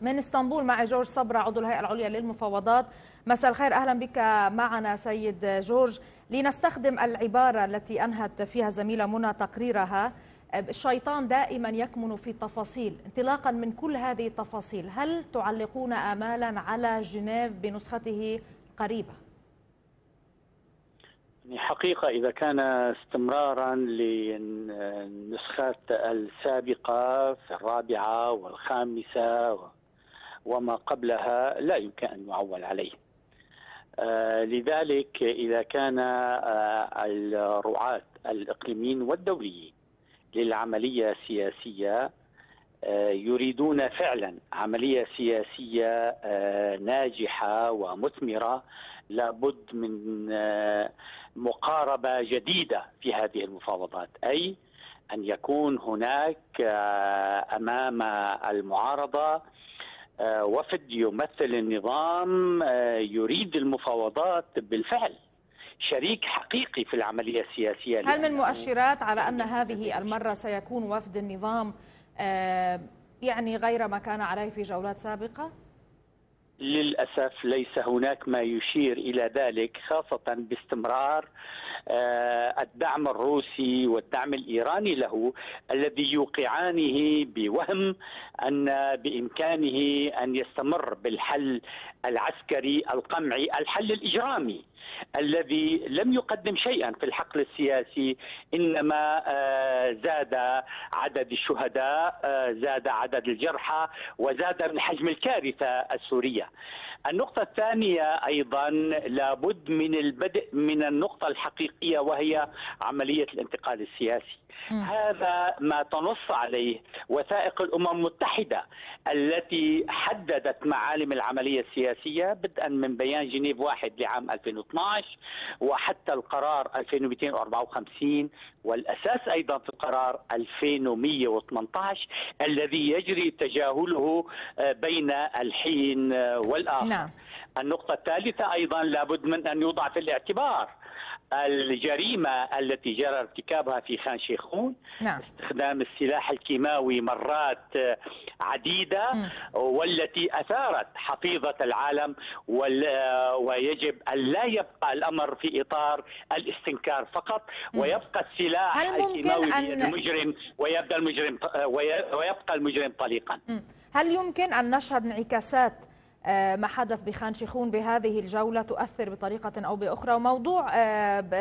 من اسطنبول مع جورج صبرا عضو الهيئة العليا للمفاوضات. مساء الخير أهلا بك معنا سيد جورج. لنستخدم العبارة التي أنهت فيها زميلة منى تقريرها. الشيطان دائما يكمن في التفاصيل انطلاقا من كل هذه التفاصيل. هل تعلقون آمالا على جنيف بنسخته قريبة؟ يعني حقيقة إذا كان استمرارا للنسخات السابقة في الرابعة والخامسة وما قبلها لا يمكن أن يعول عليه. آه لذلك إذا كان آه الرعاة الإقليميين والدوليين للعملية السياسية آه يريدون فعلا عملية سياسية ناجحة ومثمرة لابد من مقاربة جديدة في هذه المفاوضات أي أن يكون هناك أمام المعارضة وفد يمثل النظام يريد المفاوضات بالفعل شريك حقيقي في العملية السياسية هل من مؤشرات على أن هذه المرة سيكون وفد النظام يعني غير ما كان عليه في جولات سابقة؟ للأسف ليس هناك ما يشير إلى ذلك خاصة باستمرار الدعم الروسي والدعم الإيراني له الذي يوقعانه بوهم أن بإمكانه أن يستمر بالحل العسكري القمعي الحل الإجرامي الذي لم يقدم شيئا في الحقل السياسي إنما زاد عدد الشهداء زاد عدد الجرحى وزاد من حجم الكارثة السورية. النقطة الثانية أيضا لابد من البدء من النقطة الحقيقية وهي عملية الانتقال السياسي م. هذا ما تنص عليه وثائق الأمم المتحدة التي حددت معالم العملية السياسية بدءا من بيان جنيف واحد لعام 2012 وحتى القرار 2254 والأساس أيضا في القرار 2118 الذي يجري تجاهله بين الحين والآخر نعم. النقطة الثالثة أيضا لابد من أن يوضع في الاعتبار الجريمة التي جرى ارتكابها في خان شيخون نعم. استخدام السلاح الكيماوي مرات عديدة م. والتي أثارت حفيظة العالم ويجب أن لا يبقى الأمر في إطار الاستنكار فقط ويبقى السلاح الكيماوي أن... المجرم ويبدأ المجرم ويبقى المجرم طليقا م. هل يمكن أن نشهد انعكاسات ما حدث بخان شيخون بهذه الجولة تؤثر بطريقة أو بأخرى. وموضوع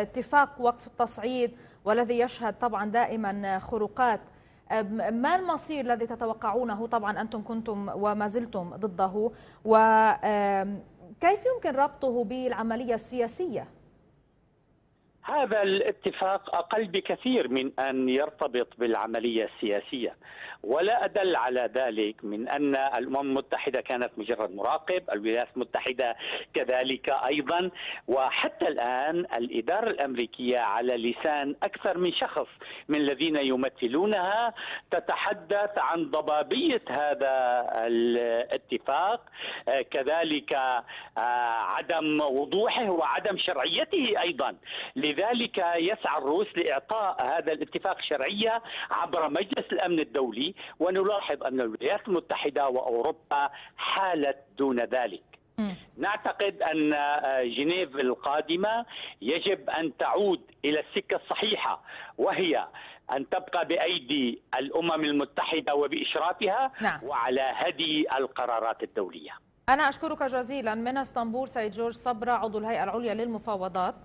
اتفاق وقف التصعيد والذي يشهد طبعا دائما خروقات. ما المصير الذي تتوقعونه؟ طبعا أنتم كنتم وما زلتم ضده. وكيف يمكن ربطه بالعملية السياسية؟ هذا الاتفاق أقل بكثير من أن يرتبط بالعملية السياسية ولا أدل على ذلك من أن الأمم المتحدة كانت مجرد مراقب، الولايات المتحدة كذلك أيضا وحتى الآن الإدارة الأمريكية على لسان أكثر من شخص من الذين يمثلونها تتحدث عن ضبابية هذا الاتفاق كذلك عدم وضوحه وعدم شرعيته أيضا. لذلك يسعى الروس لإعطاء هذا الاتفاق شرعيه عبر مجلس الأمن الدولي ونلاحظ أن الولايات المتحدة وأوروبا حالت دون ذلك. نعتقد أن جنيف القادمة يجب أن تعود إلى السكة الصحيحة وهي أن تبقى بأيدي الأمم المتحدة وبإشرافها نعم. وعلى هدي القرارات الدولية. أنا أشكرك جزيلا من إسطنبول سيد جورج صبرا عضو الهيئة العليا للمفاوضات